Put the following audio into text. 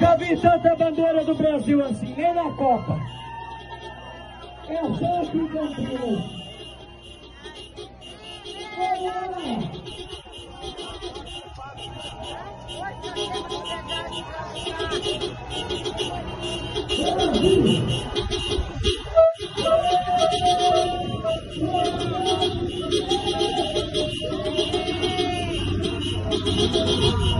Nunca vi tanta bandeira do Brasil assim, nem na Copa. É só aqui em Campinas. Brasil!